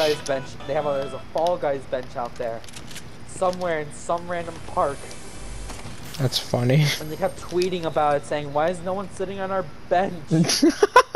Guys bench. They have a there's a Fall Guys bench out there, somewhere in some random park, That's funny. and they kept tweeting about it, saying, "Why is no one sitting on our bench?"